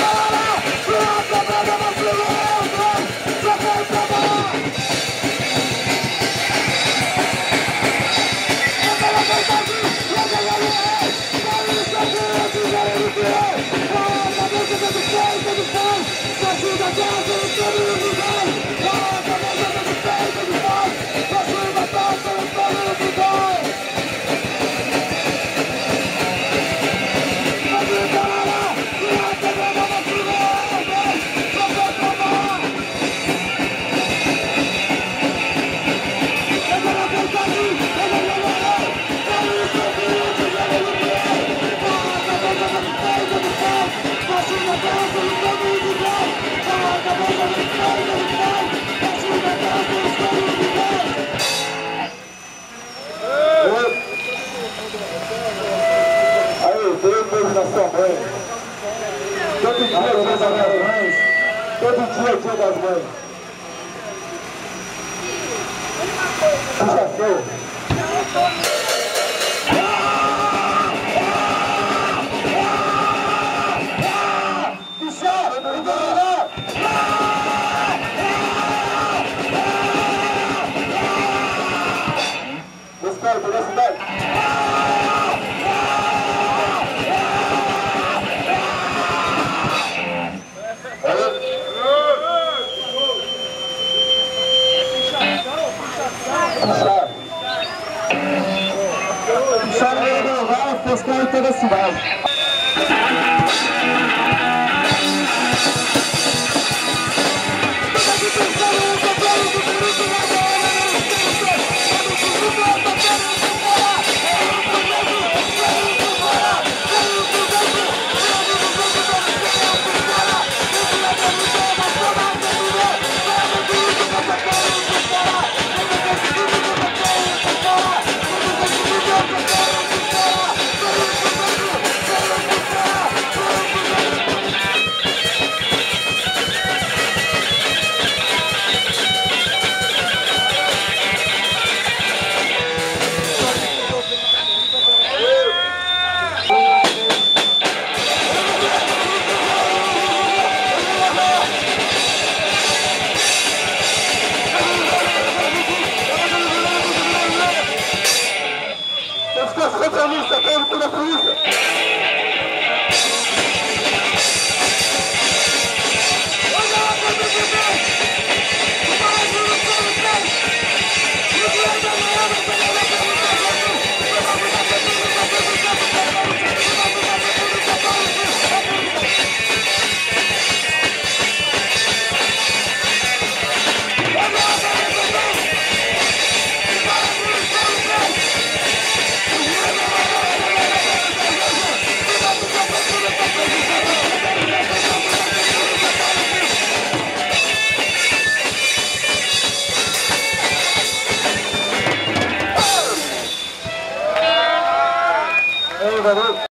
Bola! Bola! Mãe. Todo dia é dia das mães. Todo dia é dia das mães. Puxa Puxar. Puxar no meio do vai pescar em cidade. Ankara'nın